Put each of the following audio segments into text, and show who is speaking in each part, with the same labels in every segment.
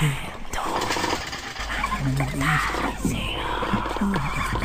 Speaker 1: Tanto, tanto, tanto,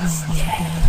Speaker 1: Yes. Yeah.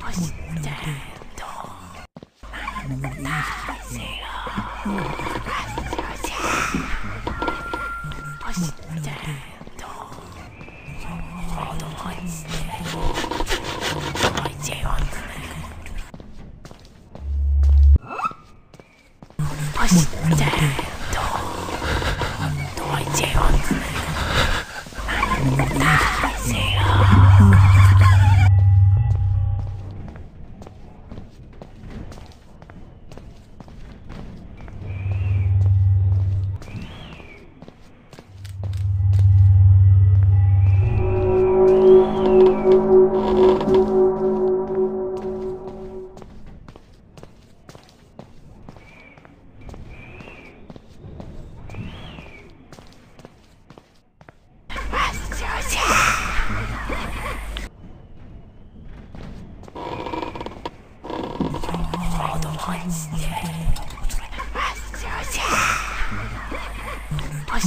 Speaker 1: 멋있다. 또 만나세요. どこにしてるあっしょしゃーゃどこに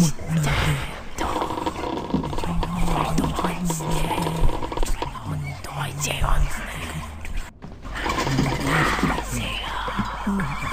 Speaker 1: してる